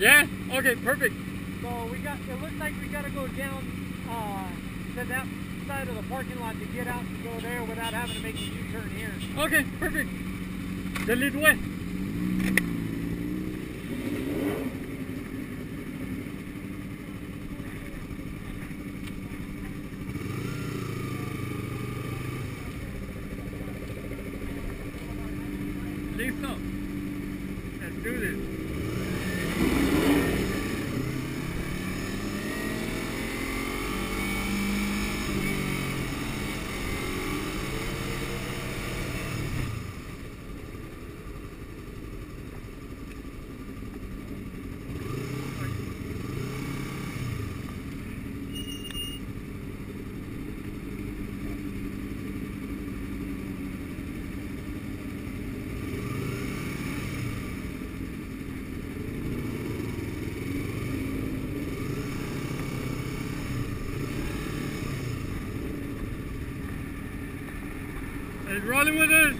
Yeah? Okay, perfect. So we got, it looks like we got to go down uh, to that side of the parking lot to get out and go there without having to make a U-turn here. Okay, perfect. The lead way. Rolling with it.